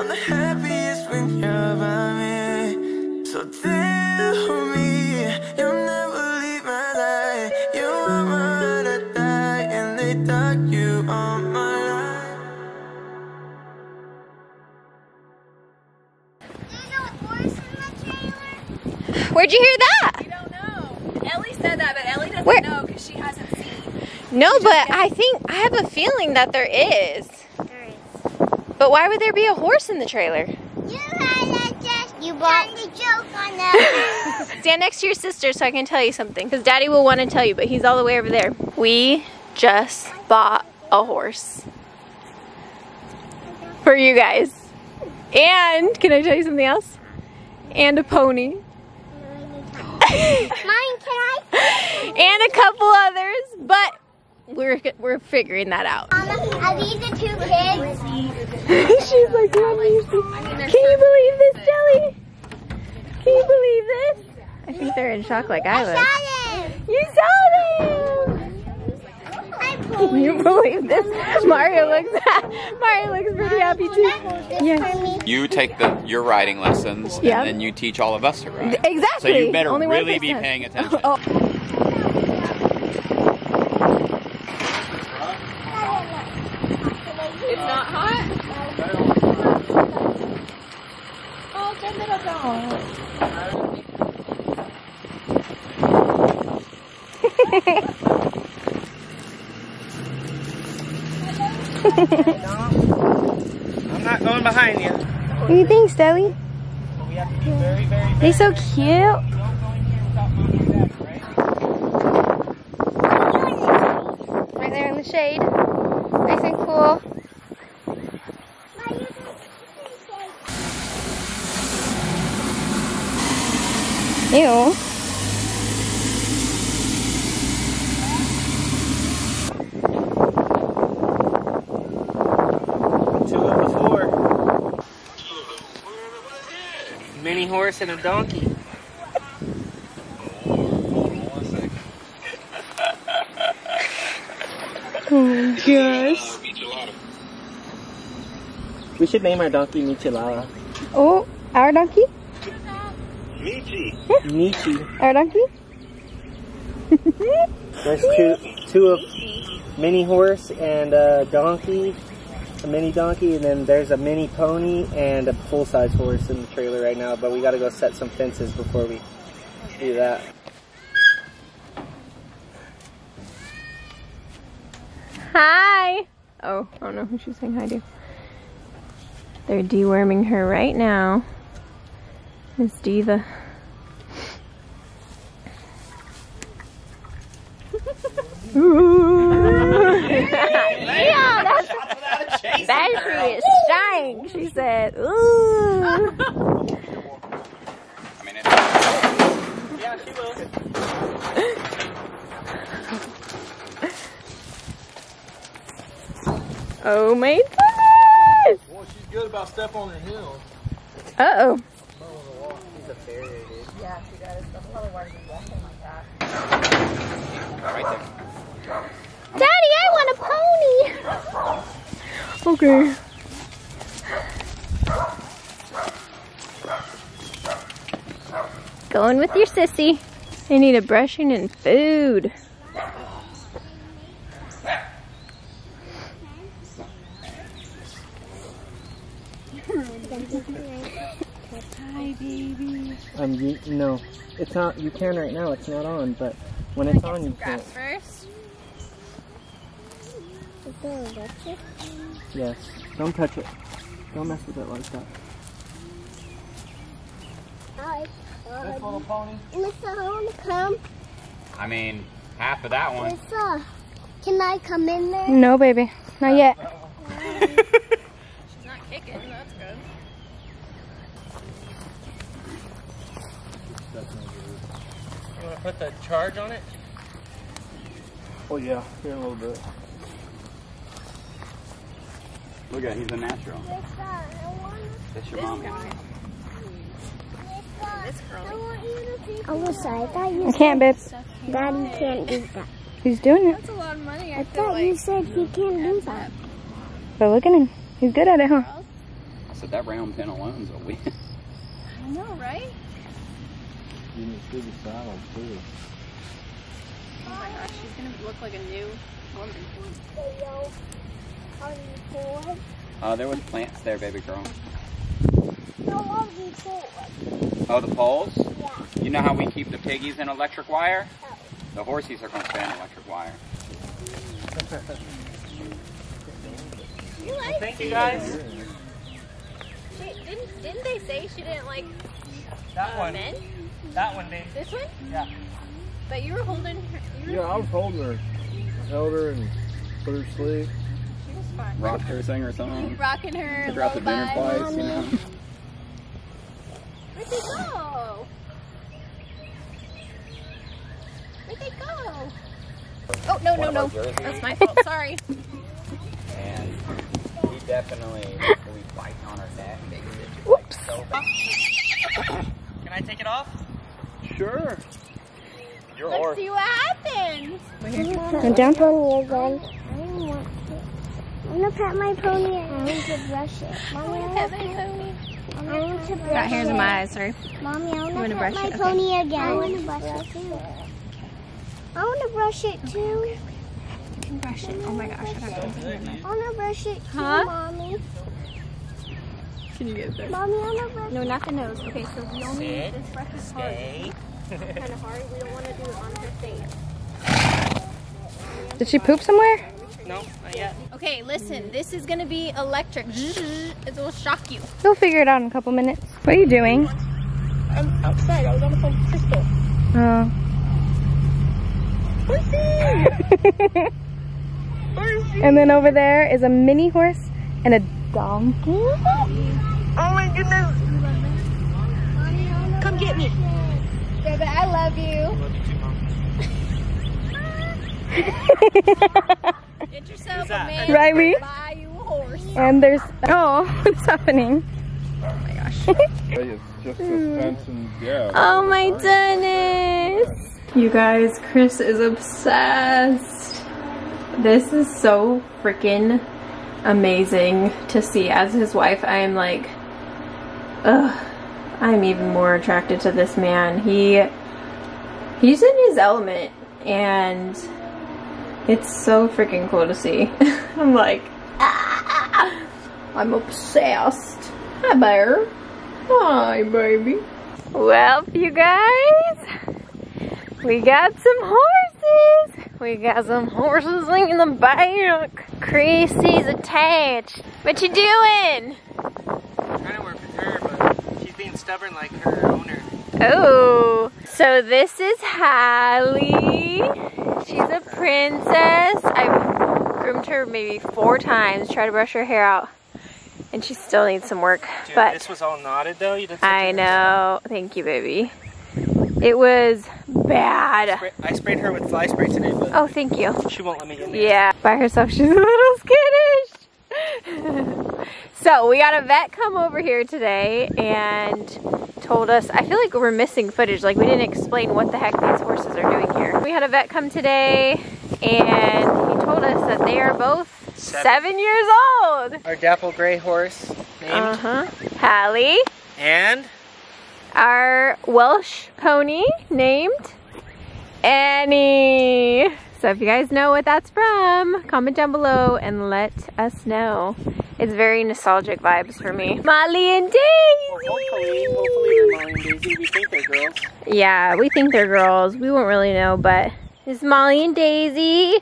I'm the happiest when you're by me. So tell me you'll never leave my life. You are my ride or die, and they dock you on my life. Where'd you hear that? I don't know. Ellie said that, but Ellie doesn't Where- know because she hasn't seen. No, but I think I have a feeling that there is. But why would there be a horse in the trailer? You had a just you bought the joke on that. Stand next to your sister so I can tell you something. Because Daddy will want to tell you, but he's all the way over there. We just bought a horse. For you guys. And, can I tell you something else? And a pony. Mine, can I? and a couple others, but we're we're figuring that out. Mama, are these the two kids? She's like, Mommy, can you believe this, Jelly? Can you believe this? I think they're in shock like I was. Got him. You saw them! Hi, Can you believe this? Mario looks Mario looks pretty happy too. Yes. You take the your riding lessons, Yeah. and then you teach all of us to ride. Exactly. So you better Only really be paying oh. attention. Oh. It's not hot. Oh, good little dog. I'm not going behind you. What do you think, Stelly? We have to be very, very, They so cute. Right there in the shade. Nice and cool. Ew. two of four. Mini horse and a donkey. Oh gosh. We should name our donkey Michelada. Oh, our donkey? Michi. Michi. Our donkey? There's two, two of mini horse and a donkey, a mini donkey, and then there's a mini pony and a full-size horse in the trailer right now. But we got to go set some fences before we do that. Hi. Oh, I don't know who she's saying hi to. They're deworming her right now. Miss Diva. Yeah, that's, that's pretty stank, she said. Ooh. I mean, it, Yeah, she will. Oh my goodness. Well, she's good about step on the hill. Uh-oh. She's a farrier, dude. right there. Daddy, I want a pony. Okay. Going with your sissy. They need a brushing and food. Um, you, no, it's not. You can right now. It's not on, but when it's on, you can't. First. Yes. Don't touch it. Don't mess with it like that. Hi. This little pony. Lisa, I want to come. I mean, half of that one. Lisa, can I come in there? No, baby. Not yet. She's not kicking. That's good. You want to put the charge on it? Oh yeah, here in a little bit. Look at, him, he's a natural. Lisa, I That's your mommy. This girl. I want you. Alyssa, I thought you I can't, babe. said Daddy can't do that. He's doing it. That's a lot of money. I, I, feel like. thought you said he can't do that. But look at him. He's good at it, huh? That's a lot of money. I feel like. I thought you said he can't do that. That's a lot of money. I feel like. Look at him. I said that round pen alone's a win. I know, right? You can see the saddle too. Oh my gosh, she's gonna look like a new woman. Yo, are? Uh, there was plants there, baby girl. No, are you bored? Oh, the poles? Yeah. You know how we keep the piggies in electric wire? Oh. The horsies are going to stay in electric wire. You like Thank you guys. she, didn't didn't they say she didn't like That uh, one. men? That one, babe. This one? Yeah. But you were holding her you Yeah, I was holding her, held her and put her to sleep. she was fine. Rocked her, sang her song. Rocking her Took her out to dinner twice, you know. Where'd they go? Where'd they go? Oh no no One of no! That's my fault. Sorry. And he definitely will be biting on her neck. Makes Whoops. Can I take it off? Sure. Your Let's horse. see what happens. And down pony again. I want to. I want gonna pet my pony and I need to brush it. Mommy, I want to pet I want to brush Got hairs in my eyes. Sorry. Mommy, I want wanna to brush my it? Okay. pony again. I want to brush it too. I want to brush it too. You can brush it. Oh my gosh! I have to put in my- I want to brush it too, Huh? mommy. Can you get this? Mommy, I want to brush No, not the nose. Okay, so we only need this brush is hard. Stay. Kind of hard. We don't want to do it on her face. Did she poop somewhere? No, not yet. Okay, listen. This is gonna be electric. It will shock you. You'll figure it out in a couple minutes. What are you doing? I'm outside. I was on the phone with Crystal. Oh. and then over there is a mini horse and a donkey. Oh my goodness. Come get me. Baby, I love you. too mom Get yourself a that? man. Riley? Buy you a horse. And there's oh, what's happening? Oh hey, it's just a fence and yeah. Oh my goodness. You guys, Chris is obsessed. This is so freaking amazing to see. As his wife, I am like, ugh, I'm even more attracted to this man. He, he's in his element and it's so freaking cool to see. I'm like, ah, I'm obsessed. Hi, bear. Hi, baby. Well, you guys, we got some horses. We got some horses in the back. Chrissy's attached. What you doing? trying to work with her, but she's being stubborn like her owner. Oh, so this is Hallie. She's a princess. I've groomed her maybe four times, tried to brush her hair out, and she still needs some work. Dude, but this was all knotted though. You did I know. Thank you, baby. It was bad. I sprayed her with fly spray today, but Oh, thank you. she won't let me in there. Yeah, by herself, she's a little skittish. so we got a vet come over here today and told us, I feel like we're missing footage, like we didn't explain what the heck these horses are doing here. We had a vet come today and he told us that they are both Seven. seven years old. Our dapple gray horse named Uh-huh. Hallie, and our Welsh pony named Annie. So if you guys know what that's from, comment down below and let us know. It's very nostalgic vibes for me. Molly and well, hopefully, Daisy. hopefully they're Molly and Daisy. We think they're girls. Yeah, we think they're girls. We won't really know, but it's Molly and Daisy.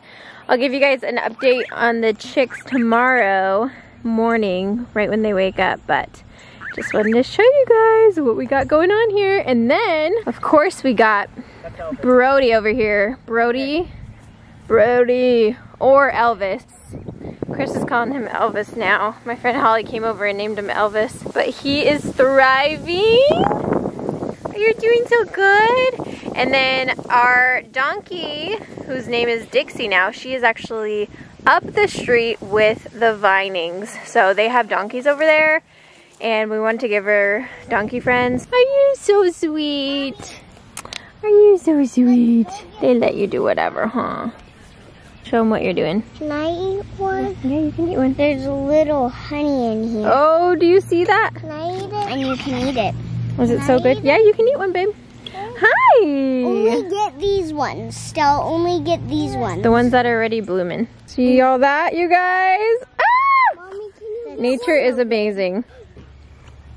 I'll give you guys an update on the chicks tomorrow morning, right when they wake up, but just wanted to show you guys what we got going on here. And then, of course, we got Brody over here. Brody, Brody, or Elvis. Chris is calling him Elvis now. My friend Holly came over and named him Elvis, but he is thriving. You're doing so good. And then our donkey, whose name is Dixie now, she is actually up the street with the Vinings. So they have donkeys over there, and we wanted to give her donkey friends. Are you so sweet? Are you so sweet? They let you do whatever, huh? Show them what you're doing. Can I eat one? Yeah, you can eat one. There's a little honey in here. Oh, do you see that? Can I eat it? And you can eat it. Was it so I good? Yeah, you can eat one, babe. Hi! Only get these ones. Still, only get these ones. The ones that are already blooming. See all that, you guys? Ah! Mommy, can you Nature is amazing.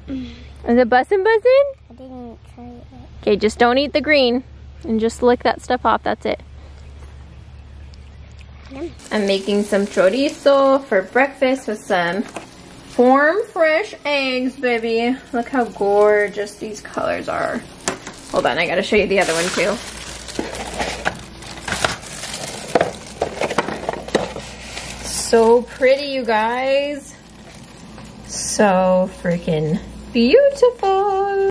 Is it bussin' bussin'? I didn't try it. Okay, just don't eat the green and just lick that stuff off. That's it. I'm making some chorizo for breakfast with some form fresh eggs, baby. Look how gorgeous these colors are. Hold on, I gotta show you the other one too. So pretty, you guys. So freaking beautiful.